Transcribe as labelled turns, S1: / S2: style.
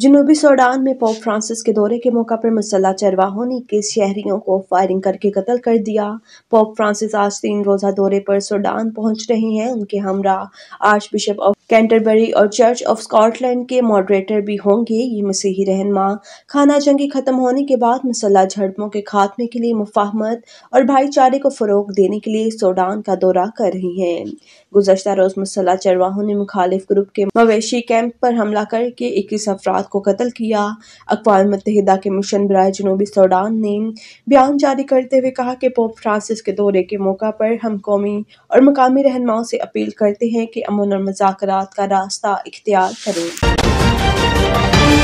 S1: जनूबी सोडान में पोप फ्रांसिस के दौरे के मौका पर मुसल्ला चरवाहों ने इक्कीस शहरियों को फायरिंग करके कत्ल कर दिया। पोप फ्रांसिस आज तीन रोजा दौरे पर सूडान पहुँच रहे हैं। उनके हमरा आर्च बिशप ऑफ़ कैंटरबरी और चर्च ऑफ़ स्कॉटलैंड के मॉडरेटर भी होंगे। ये मसीही रहनमा। खाना जंगी खत्म होने के बाद मुसल्ला झड़पों के खात्मे के लिए मुफाहमत और भाईचारे को फरोग देने के लिए सोडान का दौरा कर रही हैं। गुजशत रोज मुसल्ला चरवाहों ने मुखालिफ ग्रुप के मवेशी कैंप पर हमला करके इक्कीस अफराद को कत्ल किया। अकवाम मुतहदा के मिशन बरए जनूबी सोडान ने बयान जारी करते हुए कहा कि पोप फ्रांसिस के दौरे के मौका पर हम कौमी और मकामी रहनुमाओं से अपील करते हैं कि अमन और मज़ाक का रास्ता इख्तियार करें।